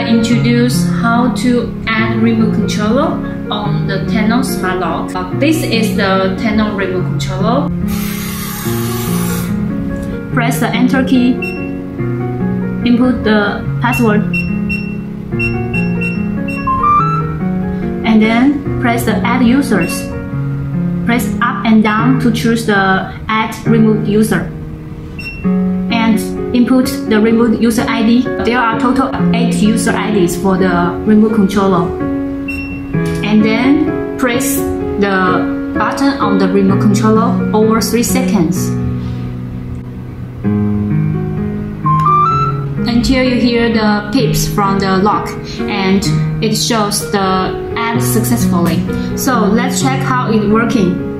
introduce how to add remote controller on the Tenon Smart Lock. Uh, this is the Tenon remote controller. Press the enter key, input the password, and then press the add users. Press up and down to choose the add remote user input the remote user ID. There are total 8 user IDs for the remote controller. And then press the button on the remote controller over 3 seconds. Until you hear the pips from the lock and it shows the add successfully. So let's check how it's working.